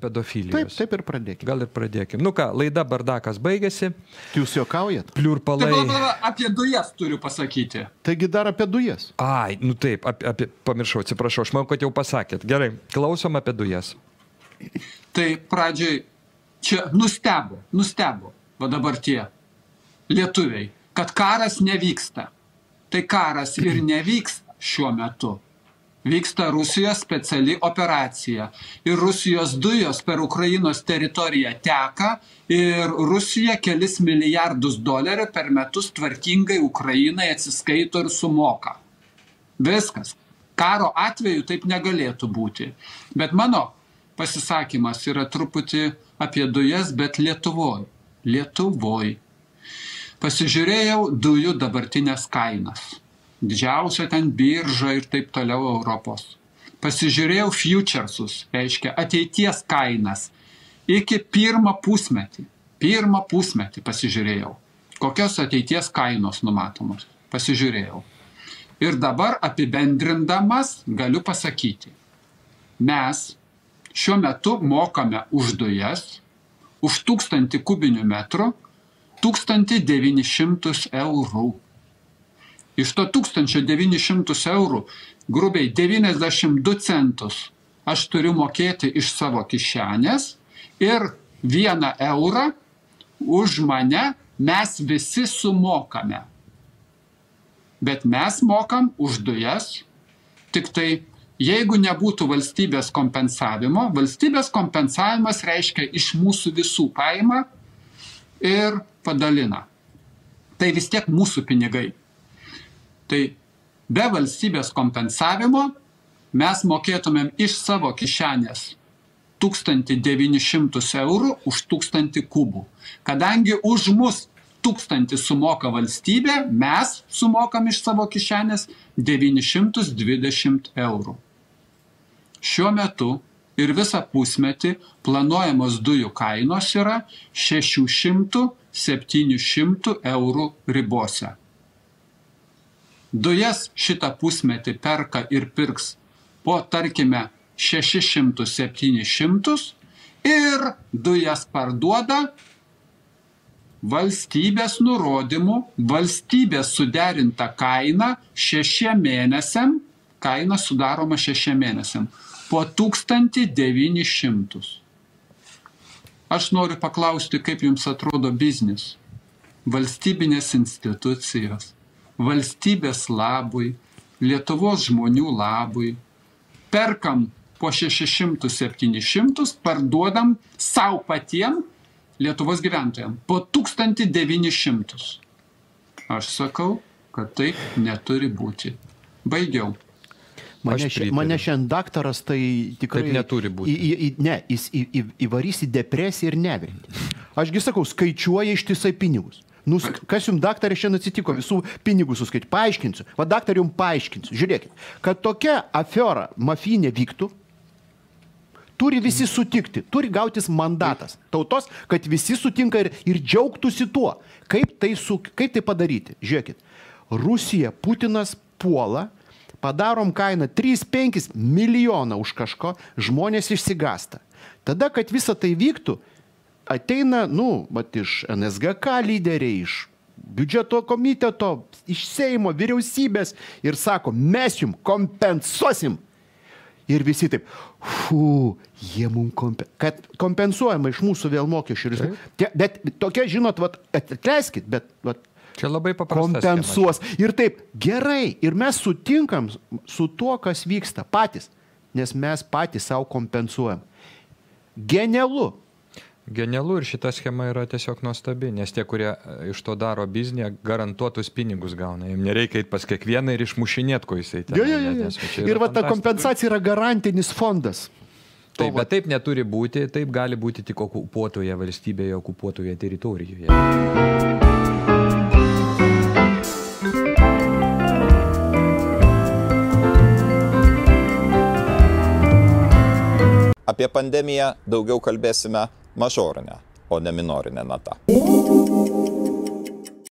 pedofilijos. Taip, taip ir pradėkime. Gal ir pradėkime. Nu ką, laida Bardakas baigėsi. Jūs juokaujat? Pliurpalai. Tai va, apie dujas turiu pasakyti. Taigi dar apie dujas. Ai, nu taip, apie, apie, pamiršau, atsiprašau, aš manau, kad jau pasakėt. Gerai, klausom apie dujas. Tai pradžiai čia nustebo, nustebo, va dabar tie lietuviai, kad karas nevyksta. Tai karas ir nevyksta šiuo metu vyksta Rusijos speciali operacija. Ir Rusijos dujos per Ukrainos teritoriją teka ir Rusija kelis milijardus dolerių per metus tvarkingai Ukrainai atsiskaito ir sumoka. Viskas. Karo atveju taip negalėtų būti. Bet mano pasisakymas yra truputį apie dujas, bet Lietuvoj. Lietuvoj. Pasižiūrėjau dujų dabartinės kainas didžiausia ten birža ir taip toliau Europos. Pasižiūrėjau futuresus, reiškia ateities kainas, iki pirmą pusmetį. Pirmą pusmetį pasižiūrėjau, kokios ateities kainos numatomos. Pasižiūrėjau. Ir dabar apibendrindamas galiu pasakyti, mes šiuo metu mokame už dujas, už tūkstantį kubinių metrų 1900 eurų. Iš to 1900 eurų grubiai 92 centus aš turiu mokėti iš savo kišenės ir vieną eurą už mane mes visi sumokame. Bet mes mokam už dujas, tik tai jeigu nebūtų valstybės kompensavimo, valstybės kompensavimas reiškia iš mūsų visų paima ir padalina. Tai vis tiek mūsų pinigai. Tai be valstybės kompensavimo mes mokėtumėm iš savo kišenės 1900 eurų už 1000 kubų. Kadangi už mus 1000 sumoka valstybė, mes sumokam iš savo kišenės 920 eurų. Šiuo metu ir visą pusmetį planuojamos dujų kainos yra 600-700 eurų ribose. Dujas šitą pusmetį perka ir pirks po, tarkime, 600-700 ir dujas parduoda valstybės nurodymų, valstybės suderinta kaina šešiem mėnesiam, kaina sudaroma šešiem mėnesiam, po 1900. Aš noriu paklausti, kaip jums atrodo biznis, valstybinės institucijos, valstybės labui, Lietuvos žmonių labui. Perkam po 600-700, parduodam savo patiem Lietuvos gyventojams po 1900. Aš sakau, kad taip neturi būti. Baigiau. Mane, mane šiandien daktaras tai tikrai... Taip neturi būti. Į, į, į, ne, jis į, į, įvarys į depresiją ir neviltį. Ašgi sakau, skaičiuoja ištisai pinigus. Nu, kas jums, daktarė, šiandien atsitiko visų pinigų suskaičiuoti? Paaiškinsiu. Va, daktarė, jums paaiškinsiu. Žiūrėkit, kad tokia afera mafijinė vyktų, turi visi sutikti, turi gautis mandatas tautos, kad visi sutinka ir, ir džiaugtųsi tuo. Kaip tai, su, kaip tai padaryti? Žiūrėkit, Rusija, Putinas puola, padarom kainą 3-5 milijoną už kažko, žmonės išsigasta. Tada, kad visa tai vyktų, ateina, nu, mat iš NSGK lyderiai, iš biudžeto komiteto, iš Seimo, vyriausybės ir sako, mes jums kompensuosim. Ir visi taip, fu, jie mums kompe... kad kompensuojama iš mūsų vėl mokesčių. ir- Tie- Bet tokia, žinot, vat, atleiskit, bet vat, Čia labai paprasta. kompensuos. Ir taip, gerai, ir mes sutinkam su tuo, kas vyksta patys, nes mes patys savo kompensuojam. Genialu. Genialu ir šita schema yra tiesiog nuostabi, nes tie, kurie e, iš to daro biznį, garantuotus pinigus gauna. Jiems nereikia eiti pas kiekvieną ir išmušinėti, ko jisai ten. Jo, jo, jo, Ir va ta kompensacija yra garantinis fondas. Taip, va- bet taip neturi būti, taip gali būti tik okupuotoje valstybėje, okupuotoje teritorijoje. Apie pandemiją daugiau kalbėsime mažorinę, o ne minorinę natą. Lietuva.